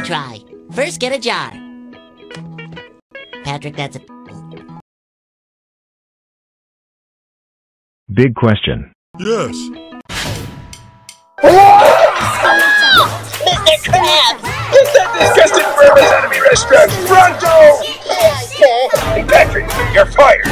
try. First, get a jar. Patrick, that's a. Big question. Yes. Mr. Krabs! Get that disgusting burgers out of me restaurant pronto! Patrick, you're fired.